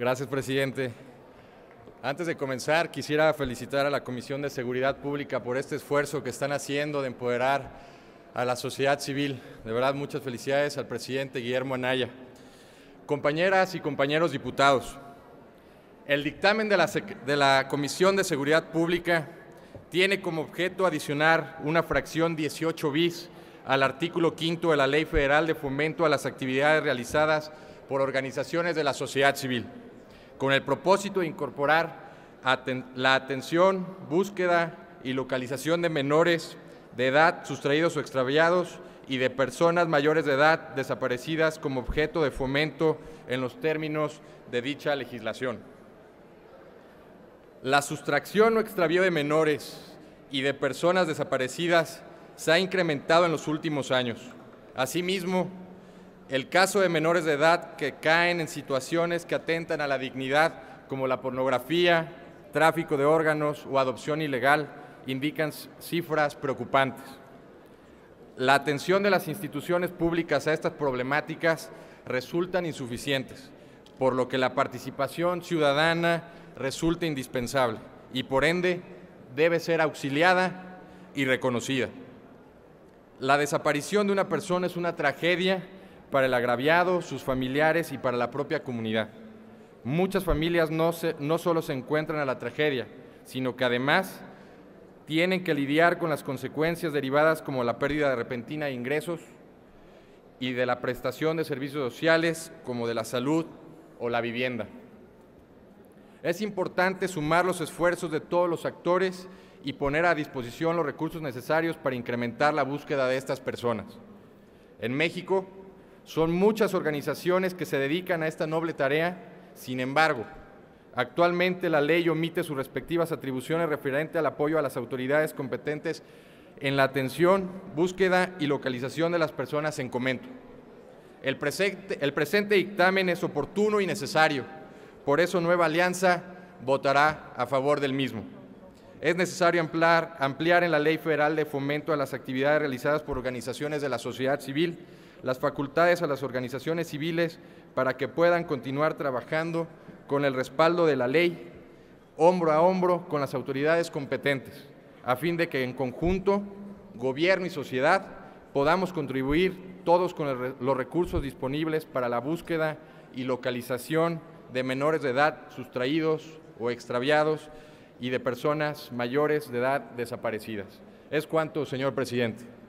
Gracias, presidente. Antes de comenzar, quisiera felicitar a la Comisión de Seguridad Pública por este esfuerzo que están haciendo de empoderar a la sociedad civil. De verdad, muchas felicidades al presidente Guillermo Anaya. Compañeras y compañeros diputados, el dictamen de la, Comisión de Seguridad Pública tiene como objeto adicionar una fracción 18 bis al artículo quinto de la Ley Federal de Fomento a las Actividades Realizadas por Organizaciones de la Sociedad Civil con el propósito de incorporar la atención, búsqueda y localización de menores de edad sustraídos o extraviados y de personas mayores de edad desaparecidas como objeto de fomento en los términos de dicha legislación. La sustracción o extravío de menores y de personas desaparecidas se ha incrementado en los últimos años. Asimismo, el caso de menores de edad que caen en situaciones que atentan a la dignidad, como la pornografía, tráfico de órganos o adopción ilegal, indican cifras preocupantes. La atención de las instituciones públicas a estas problemáticas resultan insuficientes, por lo que la participación ciudadana resulta indispensable y por ende debe ser auxiliada y reconocida. La desaparición de una persona es una tragedia para el agraviado, sus familiares y para la propia comunidad. Muchas familias no, no solo se encuentran a la tragedia, sino que además tienen que lidiar con las consecuencias derivadas como la pérdida repentina de ingresos y de la prestación de servicios sociales como de la salud o la vivienda. Es importante sumar los esfuerzos de todos los actores y poner a disposición los recursos necesarios para incrementar la búsqueda de estas personas. En México, son muchas organizaciones que se dedican a esta noble tarea, sin embargo, actualmente la ley omite sus respectivas atribuciones referente al apoyo a las autoridades competentes en la atención, búsqueda y localización de las personas en comento. El presente, el presente dictamen es oportuno y necesario, por eso Nueva Alianza votará a favor del mismo. Es necesario ampliar, ampliar en la Ley Federal de Fomento a las actividades realizadas por organizaciones de la sociedad civil las facultades a las organizaciones civiles para que puedan continuar trabajando con el respaldo de la ley, hombro a hombro con las autoridades competentes, a fin de que en conjunto, gobierno y sociedad, podamos contribuir todos con los recursos disponibles para la búsqueda y localización de menores de edad sustraídos o extraviados y de personas mayores de edad desaparecidas. Es cuanto, señor presidente.